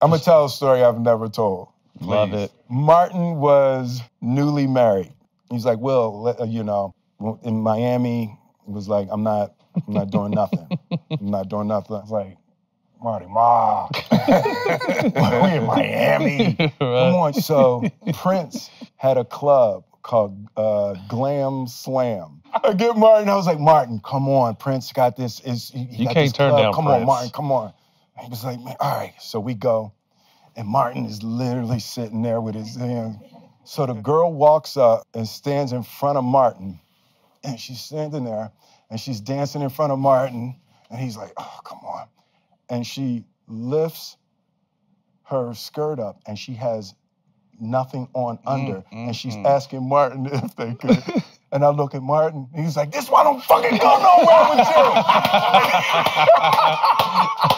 I'm gonna tell a story I've never told. Love it. Martin was newly married. He's like, Will, uh, you know, in Miami, he was like, I'm not, I'm not doing nothing. I'm not doing nothing. I was like, Marty, ma, we in Miami. Come on. So Prince had a club called uh, Glam Slam. I get Martin. I was like, Martin, come on. Prince got this. Is he, he You got can't this turn club. down Come on, Martin. Come on. He was like, man, all right. So we go, and Martin is literally sitting there with his hand. So the girl walks up and stands in front of Martin, and she's standing there, and she's dancing in front of Martin, and he's like, oh, come on. And she lifts her skirt up, and she has nothing on under, and she's mm. asking Martin if they could. And I look at Martin, and he's like, "This one don't fucking go nowhere with you."